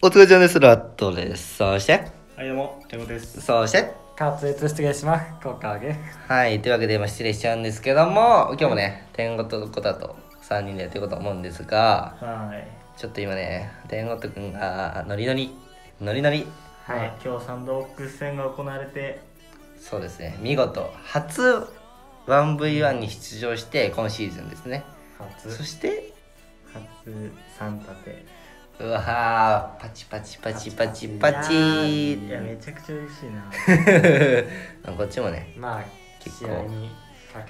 お疲れ様です。ラットです。そして、はいどうも、てこです。そして、滑舌失礼します。コカゲ。はい、というわけで、まあ、失礼しちゃうんですけども、今日もね、天狗とコタと3人でやっていこうと思うんですが、はい。ちょっと今ね、天狗とくんが、ノリノリ、ノリノリ、はい、今日サンドボックス戦が行われて、そうですね、見事、初 1V1 に出場して、今シーズンですね。初、そして、初三立て。うわー、パチパチパチパチパチいや、めちゃくちゃ嬉しいな。こっちもね、まあ、結構。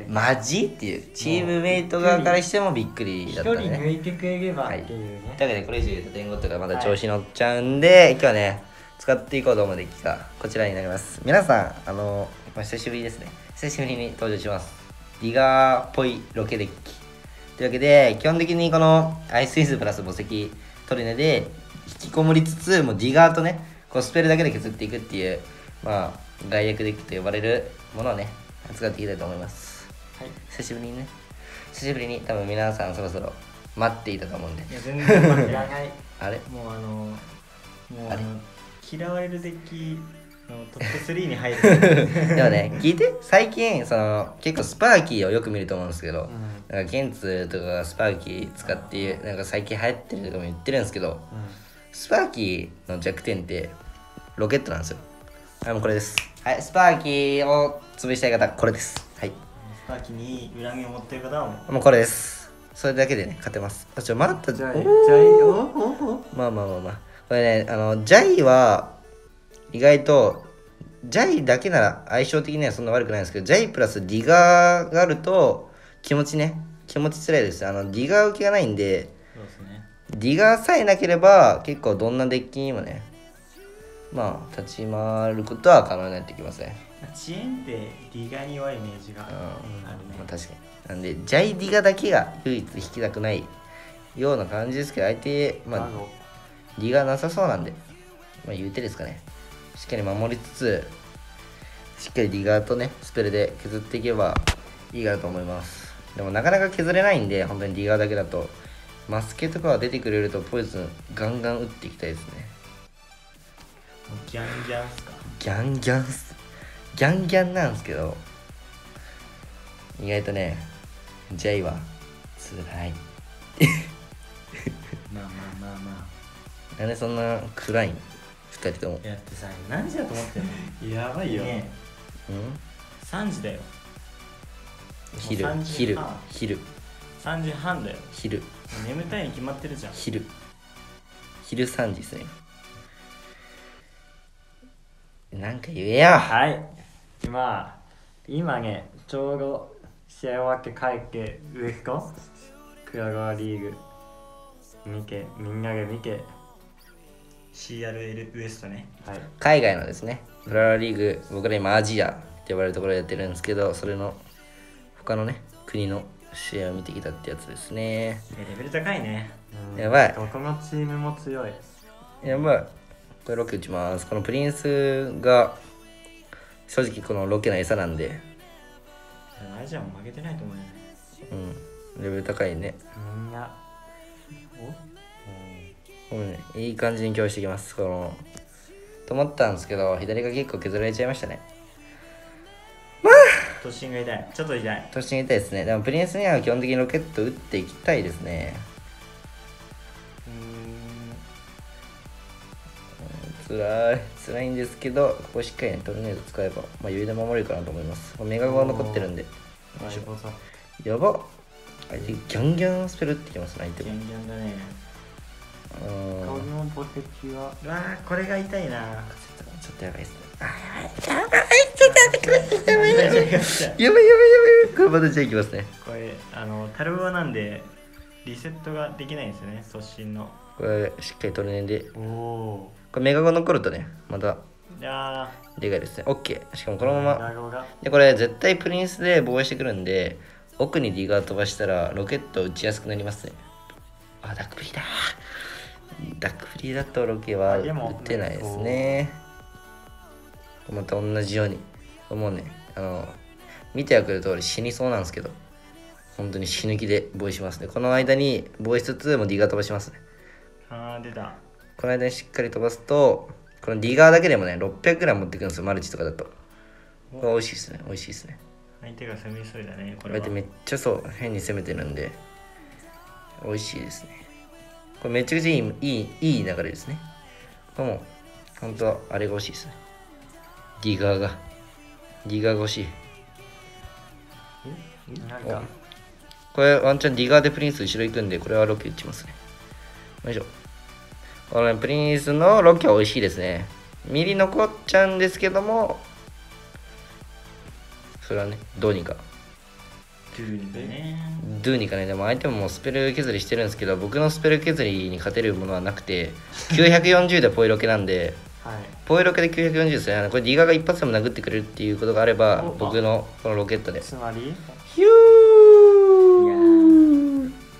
マジ？っていう、チームメイト側からしてもびっくり一だった人抜ね。いてくれればっていうね。というわけで、これ以上言うと天狗とかまだ調子乗っちゃうんで、今日はね、使っていこうと思うデッキがこちらになります。皆さん、あの、まあ、久しぶりですね。久しぶりに登場します。リガーっぽいロケデッキ。というわけで、基本的にこのアイスイズプラス墓石トルネで引きこもりつつ、もうディガーとね、こうスペルだけで削っていくっていう、まあ、外役デッキと呼ばれるものをね、使っていきたいと思います。はい。久しぶりにね、久しぶりに多分皆さんそろそろ待っていたと思うんで。いや、全然負けいない。らない。あれ？もうあの、もうあの、嫌われるデッキのトップ3に入る。でもね、聞いて最近、その、結構スパーキーをよく見ると思うんですけど、うん。なんかケンツとかがスパーキー使って、なんか最近流行ってるとかも言ってるんですけど、スパーキーの弱点って、ロケットなんですよ。はい、もうこれです。はい、スパーキーを潰したい方、これです。はい。スパーキーに恨みを持ってる方はもう、もうこれです。それだけでね、勝てます。あ、ちょ、まだったじゃあ、おじゃあ、ーおおおまあまあまあまあ。これね、あの、ジャイは、意外と、ジャイだけなら相性的にはそんな悪くないんですけど、ジャイプラスディガーがあると、気持ちね、気持ちつらいです。あの、ディガー受けがないんで、そうですね。ディガーさえなければ、結構どんなデッキにもね、まあ、立ち回ることは可能になってきますね。遅延ってディガに弱いイメージがあうん、るね。まあ確かに。なんで、ジャイディガだけが唯一引きたくないような感じですけど、相手、まあ、マゴ利がなさそうなんで、まあ言うてですかね。しっかり守りつつ、しっかりリガーとね、スペルで削っていけばいいかなと思います。でもなかなか削れないんで、本当にリガーだけだと、マスケとかが出てくれるとポイズンガンガン打っていきたいですね。ギャンギャンっすか？ギャンギャンっす。ギャンギャンなんですけど、意外とね、ジャイは辛い。まあまあまあまあ。なんでそんな暗いん？二人とも。いやってさ何時だと思ってんの？やばいよ、ね、うん？3時だよ昼もう3、時昼半、昼、3時半だよ。昼。眠たいに決まってるじゃん。昼。昼3時ですねなんか言えよ。はい。まあ、今ね、ちょうど試合終わって帰って、ウエストクラガーリーグ。見て、みんなで見て、CRL ウエストね。はい。海外のですねプララリーグ僕ら今アジアって呼ばれるところでやってるんですけどそれの他のね国の試合を見てきたってやつですね。レベル高いね。うん。やばい。どこのチームも強い。やばい。これロケ打ちます。このプリンスが正直このロケの餌なんで。アジアも負けてないと思うよね。うん。レベル高いね。みんな、もうねいい感じに今日してきます。このと思ったんですけど左が結構削られちゃいましたね突進が痛いちょっと痛い。突進痛いですね。でもプリンスには基本的にロケット打っていきたいですね。うーん。辛い辛いんですけどここしっかりねトルネード使えば、まあ、余裕で守れるかなと思います。メガゴが残ってるんで。やば。相手ギャンギャンスペルってきますね相手も。ギャンギャンだね。う顔んわーこれが痛いな。ちょっとやばいですね。あやばい。やばいちょっと待ってやばいやばい。やばいやばいやばい。これまたじゃあいきますね。これあのタルボなんでリセットができないんですよね。突進の。これしっかりトルネで。おおこれメガゴ残るとね。またいやでかいですね。OK しかもこのまま。でこれ絶対プリンスで防衛してくるんで奥にディガー飛ばしたらロケット打ちやすくなりますね。あダックプリーだ。ダックプリーだとロケは打てないですねまた同じようにもうね。あの見てわかる通り死にそうなんですけど本当に死ぬ気で防衛しますね。この間に防衛しつつもうディガー飛ばしますね。ーあー出た。この間にしっかり飛ばすとこのディガーだけでもね600ぐらい持ってくるんですよ。マルチとかだと。これ美味しいですね。美味しいですね。相手が攻めそうだねこれは。めっちゃそう変に攻めてるんで。美味しいですね。これめちゃくちゃいいいいいい流れですね。これもう本当はあれが欲しいですねディガーがディガーが欲し。いなんか？これワンチャンディガーでプリンス後ろ行くんでこれはロケ打ちますね。よいしょ。このねプリンスのロケは美味しいですね。ミリ残っちゃうんですけどもそれはねどうにか。トゥーニでね。どうにかね。でも相手ももうスペル削りしてるんですけど僕のスペル削りに勝てるものはなくて940でポイロケなんではい。ポイロケで940ですねこれディガーが一発でも殴ってくれるっていうことがあればお僕のこのロケットで。つまり？ヒュー。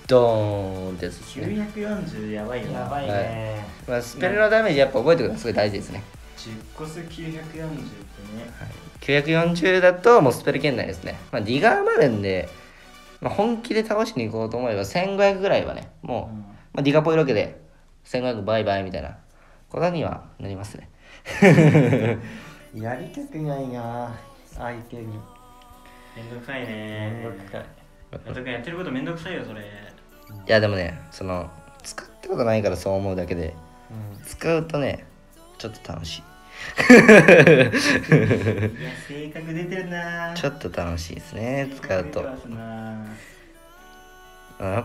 ドーンってやつですね、940やばいな。やばいね、まあ、スペルのダメージやっぱ覚えておくのがすごい大事ですね、10個数940ってね。はい、940だともうスペル圏内ですね、まあ、ディガーもあるんで、まあ、本気で倒しに行こうと思えば1500ぐらいはねもう、うん。まあ、ディガポイロケで1500バイバイみたいなことにはなりますね。やりたくないな相手に。めんどくさいめねんどくさい。やってることめんどくさいよそれ。いやでもねその使ったことないからそう思うだけでうん。使うとねちょっと楽しい。いや性格出てるな。ちょっと楽しいですね使うと。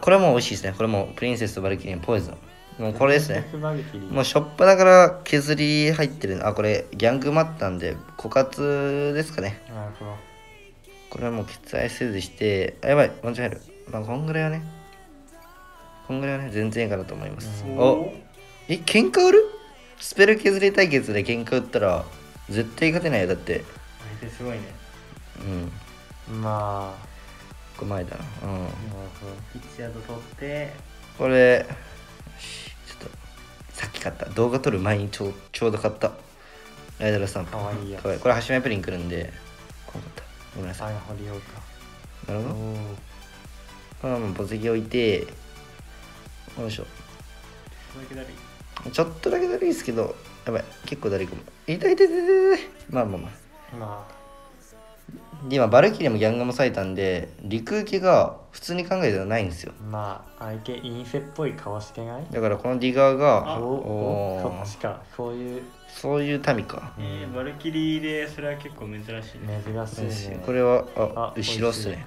これも美味しいですね。これもプリンセスとバルキリーのポイズンもうこれですね。もうしょっぱだから削り入ってる。あこれギャングマッタんで枯渇ですかね。なるほど。これはもう決済せずしてあやばいワンチャン入る。まあこんぐらいはね。こんぐらいはね全然いいかなと思います。うんおえ喧嘩売る？スペル削り対決で喧嘩売ったら絶対勝てないよ。だって。相手すごいね。うん。まこれ前だな。うん。あなるほ1ヤード取って。これさっき買った。動画撮る前にちょうちょうど買った。アイドルスタンプかわいい。やこれ橋目プリン来るんで。こう買ったごめんなさい。掘りようか。なるほど。これはもう墓石置いてよいしょ。ちょっとだけだるいですけどやばい。結構だるいかも痛い痛い痛い痛い。まあまあまあ。まで今バルキリーもギャンガも咲いたんで陸受けが普通に考えたらないんですよ。あまあ相手陰性っぽい顔してない？だからこのディガーがあおおそっちか。そういう。そういう民か。えー、バルキリーでそれは結構珍しいね。珍しいね。これはああ後ろっすね。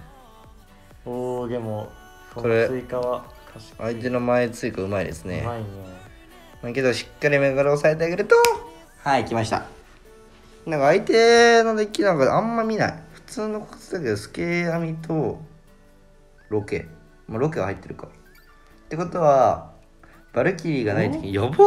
おおでもここれの追加は相手の前追加うまいですね。うまいね。だけどしっかり目から押さえてあげると。はい来ました。なんか相手のデッキなんかあんま見ない。普通のコツだけどスケアミとロケ、まあ、ロケが入ってるか。ってことはバルキリーがない時にやばーい。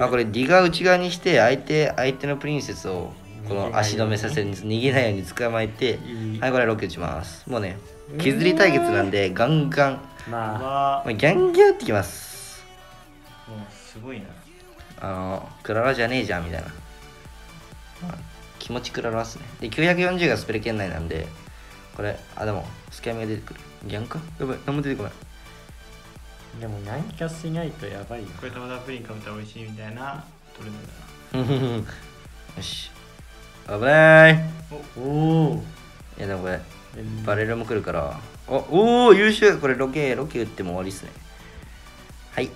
あこれディガー内側にして相手相手のプリンセスをこの足止めさせ逃げないように捕まえてはいこれロケ打ちます。もうね削り対決なんでガンガン、まあ。わまあ、ギャンギャンってきます。ーもうすごいな。あのクララじゃねえじゃんみたいな、まあ気持ちクララっすね。で940がスペル圏内なんでこれあでもスキャミが出てくる。ギャンかやばい。何も出てこない。でも何かしないとやばいよ。これたまたまプリンかぶったら美味しいみたいな取るのだ よし。危ない。おおいやでもこれバレルも来るから。おおー優秀。これロケロケ打っても終わりっすね。はい。フ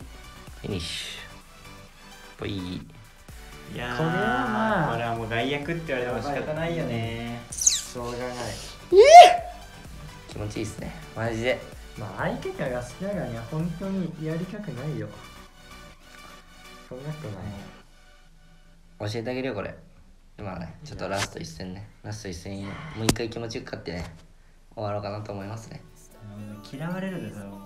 ィニッシュ。ぽいいやーこれはまあこれはもう外役って言われても仕方ないよね。しょうがない。気持ちいいっすね。マジで。まあ相手が好きながらには本当にやりたくないよ。そんなことない。教えてあげるよこれ。まあねちょっとラスト一戦ね。ラスト一戦もう一回気持ちよく勝ってね終わろうかなと思いますね。嫌われるでさ本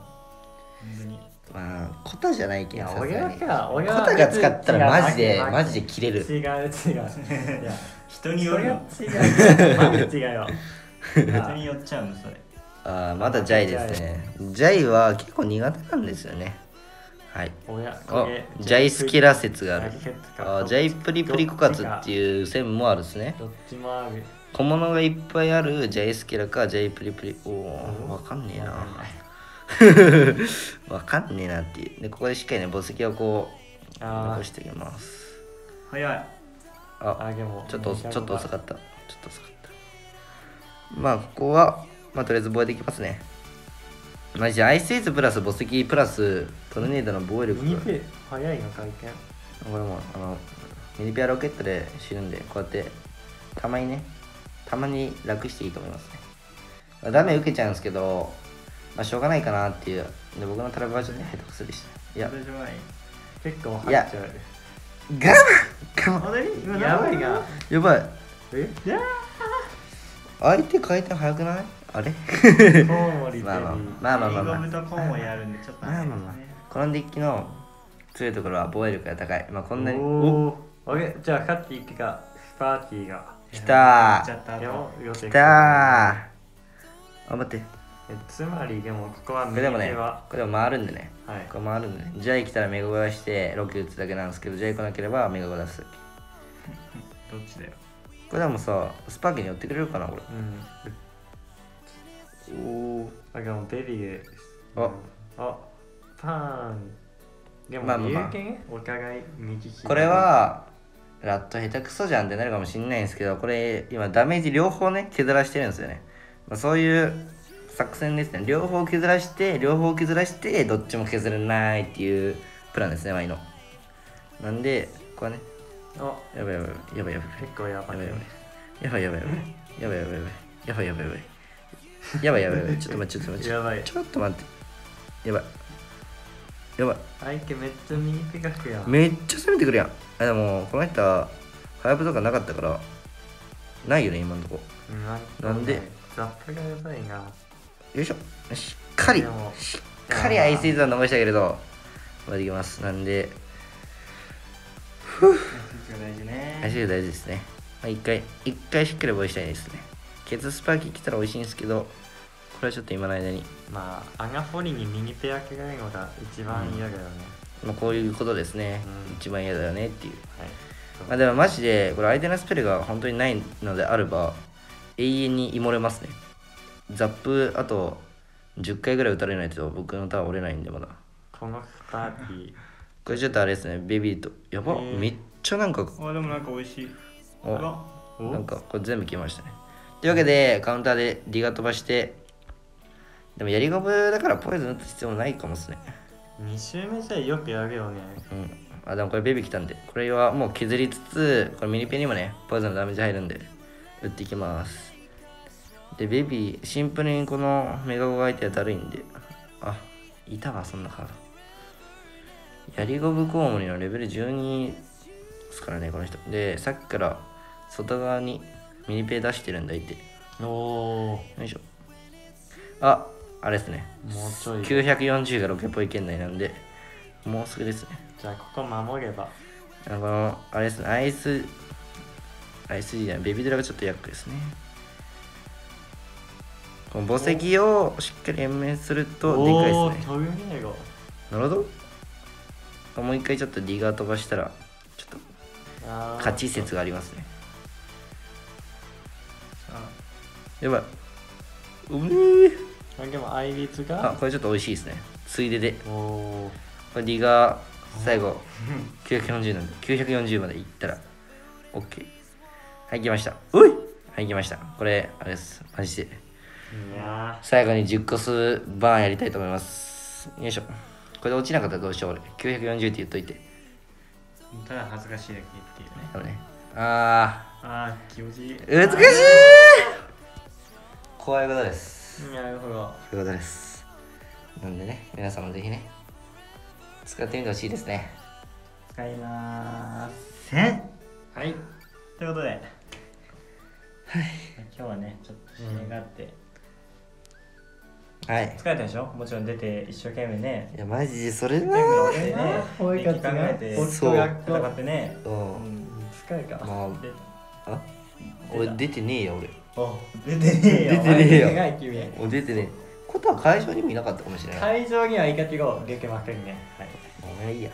当にまあコタじゃないけどさすがにコタが使ったらマジでマジで切れる。違う違う。いや人によるのそれは違う。マジ違うよ。人によっちゃうのそれ。あーまだジャイですね。ジャイは結構苦手なんですよね。はい。親あジャイスキラ説がある。あージャイプリプリコカツってういう線もあるですね。どっちもある。小物がいっぱいあるジャイスキラかジャイプリプリ。おおわかんねえな わかんねえなっていう。でここでしっかりね墓石をこうあ残していきます。早い。ああでもちょっと200ちょっと遅かった。ちょっと遅かった。まあここはまあとりあえず覚えていきますね。マジでアイスエイズプラス墓石プラストルネードの防衛力。が見て早いの回転これもあのミニペアロケットで死ぬんでこうやってたまにねたまに楽していいと思いますね。まあダメ受けちゃうんですけどまあしょうがないかなっていう。で僕のトラブルはちょっと下手くそでした。いや。大丈夫ない。結構入っちゃう。我慢我慢本当に今やばいなやばい。え？いや相手回転速くない？あれ？コウモリまあまあまあまあまあまあ。リンゴブとコウモリあるんでちょっとまあまあまあ。このデッキの強いところは防衛力が高い。まあこんなに。おおじゃあ勝っていくか。スパーティーが。来たちゃった。ー。あ待って。えつまりでもここはこれでもね右手はこれでも回るんでね。はい。これ回るんでね。ジャイ来たらメガゴ出してロケ打つだけなんですけどジャイ来なければメガゴ出す。どっちだよ。これでもさスパーキーに寄ってくれるかなこれ。うん。おおあでもベビーあ。あパーン。でもまあまあお互い右左。これはラット下手くそじゃんってなるかもしんないんですけどこれ今ダメージ両方ね削らしてるんですよね、まあ、そういう作戦ですね。両方削らして両方削らしてどっちも削れないっていうプランですねワイの。なんでこれはね。あやばいやばいやばいやばい結構やばい。やばいやばい。やばいやばいやばい。やばいやばいやばい。やばいやばいやばい。やばいやばいちょっと待ってちょっと待って。やばい。ちょっと待って。やばい。やばい。相手めっちゃ右手がくやん。めっちゃ攻めてくるやん。あでもこの人はハヤブとかなかったからないよね今んとこ。ななんで？ザップがやばいなよいしょ。しっかりしっかりアイスイーズは逃したけれど。まあできます。なんで。スイッチが大事ね。アイスイ大事ですね。まあ一回一回しっかり防衛したいですね。ケツスパーキー来たら美味しいんですけどこれはちょっと今の間に。まあアガフォリに右手焼けがいいのが一番嫌だよね、まあこういうことですね、うん。一番嫌だよねっていう。はい。まあでもマジでこれ相手のスペルが本当にないのであれば永遠にイモれますねザップあと10回ぐらい打たれないと僕のターン折れないんでまだ。このスパーティーこれちょっとあれですねベビーと。やば、へー。めっちゃなんかあでもなんか美味しい。おなんかこれ全部消えましたね。というわけでカウンターでディガ飛ばしてでもやりゴブだからポイズン打つ必要もないかもですね。2周目じゃよくやるよね。うん。あでもこれベビー来たんでこれはもう削りつつこれミニペンにもねポイズンのダメージ入るんで打っていきますでベビーシンプルにこのメガゴが相手はだるいんで。あいたわそんなカード。やりゴブコウモリのレベル12ですからねこの人。でさっきから外側にミニペイ出してるんだ相手おおよいしょ。ああれですね。もうちょい。940がロケポイ圏内なんでもうすぐですね。じゃあここ守れば。あのあれですね。アイスアイスじゃないベビードラがちょっと厄介ですねこの墓石をしっかり延命するとでかいですね。なるほど。もう一回ちょっとディガー飛ばしたらちょっと勝ち説がありますね。あやばい。うめー。あでもアイリツあがこれちょっと美味しいですね。ついでで。おおこれディガー最後940なんで940までいったら OK はい来ました。うい。はい来ました。これあれです。マジで最後に10コスバーンやりたいと思います。よいしょ。これで落ちなかったらどうしよう俺。940って言っといて。ただ恥ずかしいだけっていうね。あのね。ああー気持ちいい。ー難しい。こういうことです。ーなるほど。こういうことです。なんでね皆さんもぜひね使ってみてほしいですね。使いまーせん。はい。ということで、今日はねちょっと指令があって、はい。疲れたでしょ？もちろん出て一生懸命ね。いやマジでそれ一生懸命なやってねこういうデッキ考えてホそう。戦ってね、ううん。ん、疲れかまあであ俺出てねえや俺。お出てねえよ出てねえよ。長い君俺出てねえ。ことは会場にもいなかったかもしれない。会場にはイカキが出てませんね。はい。お前いいや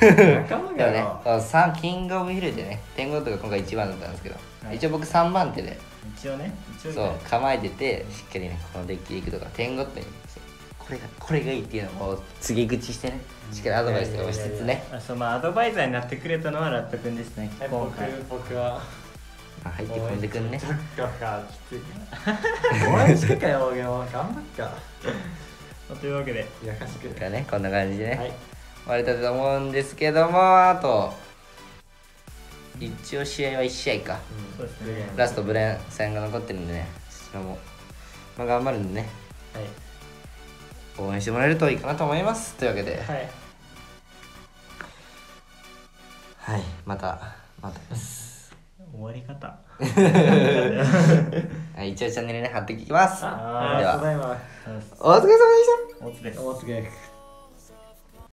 仲間でもねこの三キングオブヒルでね天狗とか今回1番だったんですけど、はい一応僕3番手で一応ね一応そう構えててしっかりねこのデッキでいくとか天狗ってそうこれがこれがいいっていうのを告げ口してねしっかりアドバイスとかもしつつねあそうまあアドバイザーになってくれたのはラット君ですねはい僕今回僕はあ入って込んでくんねちょっとかきつい応援してかよ俺も頑張っかというわけで優しくがねこんな感じでね、はい終われたと思うんですけどもあと一応試合は1試合か。そうですね。ラストブレン戦が残ってるんでねそちらも、まあ、頑張るんでね。はい。応援してもらえるといいかなと思います。というわけで。はい。はい。またまたです。終わり方。はい一応チャンネルに貼っておきます。あでは。ありがとうございます。お疲れ様でした。おつですお疲れ